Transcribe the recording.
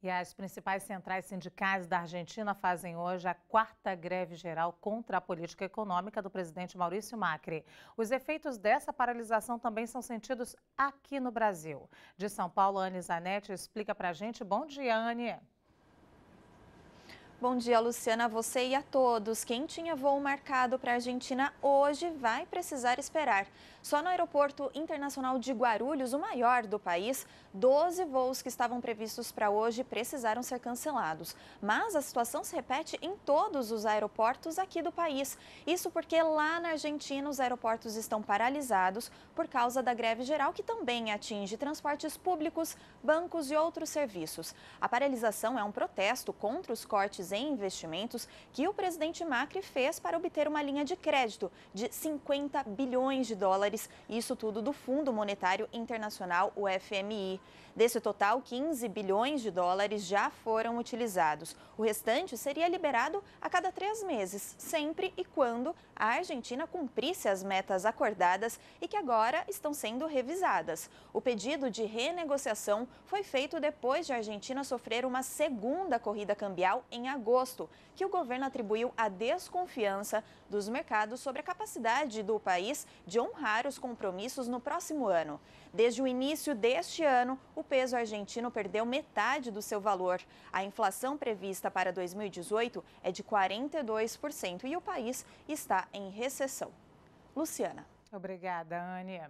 E as principais centrais sindicais da Argentina fazem hoje a quarta greve geral contra a política econômica do presidente Maurício Macri. Os efeitos dessa paralisação também são sentidos aqui no Brasil. De São Paulo, Anne Zanetti explica pra gente. Bom dia, Anne. Bom dia, Luciana, a você e a todos. Quem tinha voo marcado para a Argentina hoje vai precisar esperar. Só no Aeroporto Internacional de Guarulhos, o maior do país, 12 voos que estavam previstos para hoje precisaram ser cancelados. Mas a situação se repete em todos os aeroportos aqui do país. Isso porque lá na Argentina os aeroportos estão paralisados por causa da greve geral que também atinge transportes públicos, bancos e outros serviços. A paralisação é um protesto contra os cortes em investimentos que o presidente Macri fez para obter uma linha de crédito de 50 bilhões de dólares, isso tudo do Fundo Monetário Internacional, o FMI. Desse total, 15 bilhões de dólares já foram utilizados. O restante seria liberado a cada três meses, sempre e quando a Argentina cumprisse as metas acordadas e que agora estão sendo revisadas. O pedido de renegociação foi feito depois de a Argentina sofrer uma segunda corrida cambial em agosto, que o governo atribuiu à desconfiança dos mercados sobre a capacidade do país de honrar os compromissos no próximo ano. Desde o início deste ano, o peso argentino perdeu metade do seu valor. A inflação prevista para 2018 é de 42% e o país está em recessão. Luciana. Obrigada, Anne.